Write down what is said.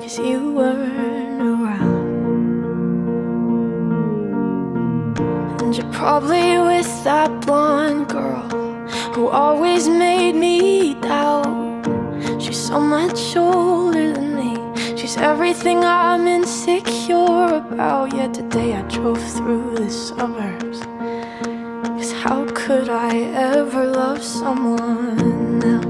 cause you weren't around. And you're probably with that blonde girl who always made me doubt. She's so much older than me. She's everything I'm insecure about. Yet today I drove through the suburbs. Cause how could I ever love someone else?